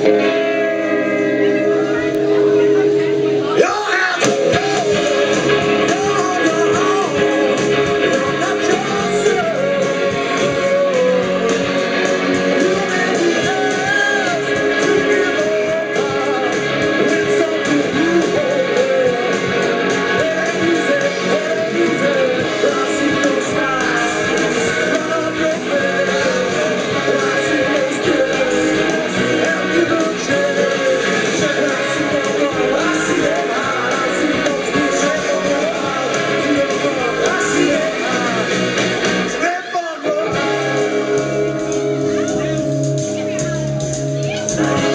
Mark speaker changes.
Speaker 1: Thank say